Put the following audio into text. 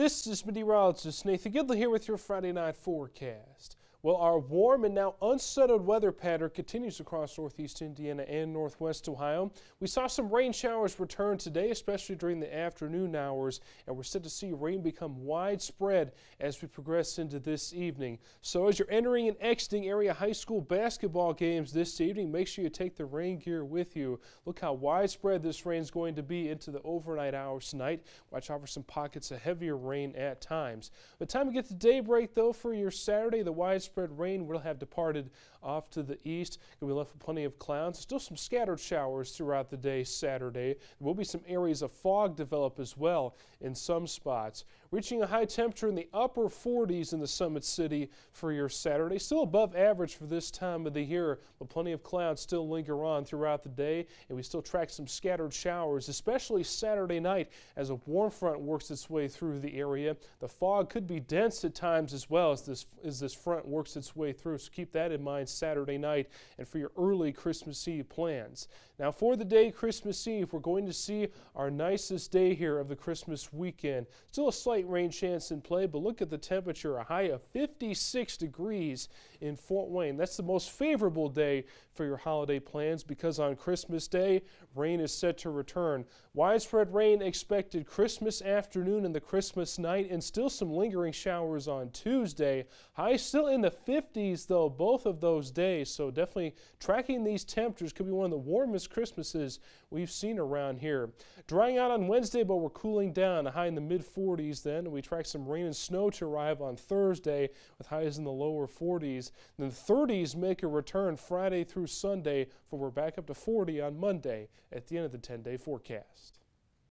This is meteorologist Nathan Gidley here with your Friday night forecast. Well, our warm and now unsettled weather pattern continues across northeast Indiana and northwest Ohio. We saw some rain showers return today, especially during the afternoon hours, and we're set to see rain become widespread as we progress into this evening. So as you're entering and exiting area high school basketball games this evening, make sure you take the rain gear with you. Look how widespread this rain is going to be into the overnight hours tonight. Watch out for some pockets of heavier rain at times. By the time we get to daybreak, though, for your Saturday, the widespread widespread rain will have departed off to the east. We'll be left with plenty of clouds. Still some scattered showers throughout the day Saturday. There will be some areas of fog develop as well in some spots. Reaching a high temperature in the upper 40s in the Summit City for your Saturday. Still above average for this time of the year, but plenty of clouds still linger on throughout the day, and we still track some scattered showers, especially Saturday night as a warm front works its way through the area. The fog could be dense at times as well as this as this front works works its way through. So keep that in mind Saturday night and for your early Christmas Eve plans. Now, for the day Christmas Eve, we're going to see our nicest day here of the Christmas weekend. Still a slight rain chance in play, but look at the temperature a high of 56 degrees in Fort Wayne. That's the most favorable day for your holiday plans because on Christmas Day, rain is set to return. Widespread rain expected Christmas afternoon and the Christmas night, and still some lingering showers on Tuesday. High still in the the 50s, though, both of those days. So definitely tracking these temperatures could be one of the warmest Christmases we've seen around here. Drying out on Wednesday, but we're cooling down, high in the mid 40s then. We track some rain and snow to arrive on Thursday with highs in the lower 40s. Then the 30s make a return Friday through Sunday, for we're back up to 40 on Monday at the end of the 10 day forecast.